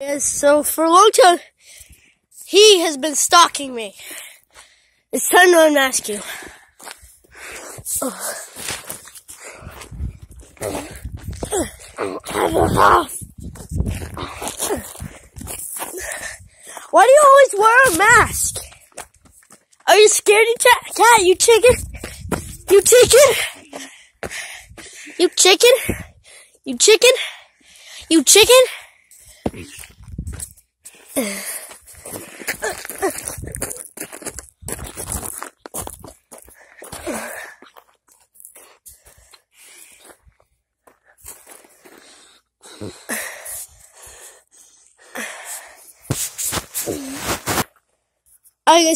Yes, so for a long time, he has been stalking me. It's time to unmask you. Why do you always wear a mask? Are you scared of cat? Cat, you chicken? You chicken? You chicken? You chicken? You chicken? Okay,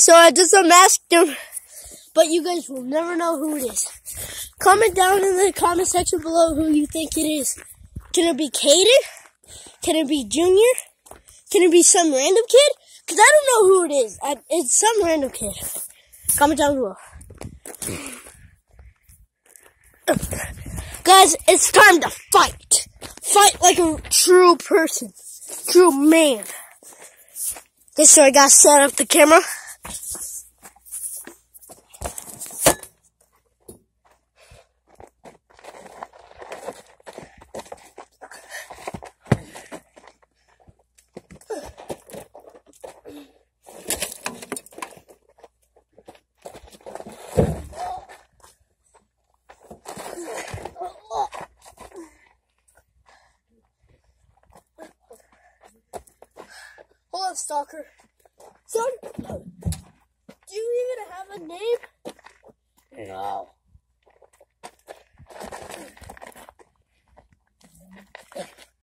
so I just unmasked him, but you guys will never know who it is. Comment down in the comment section below who you think it is. Can it be Caden? Can it be Junior? Can it be some random kid? Cause I don't know who it is. I, it's some random kid. Comment down below. Guys, it's time to fight. Fight like a true person. True man. Okay, so I gotta set up the camera. Hold stalker. Son, do you even have a name?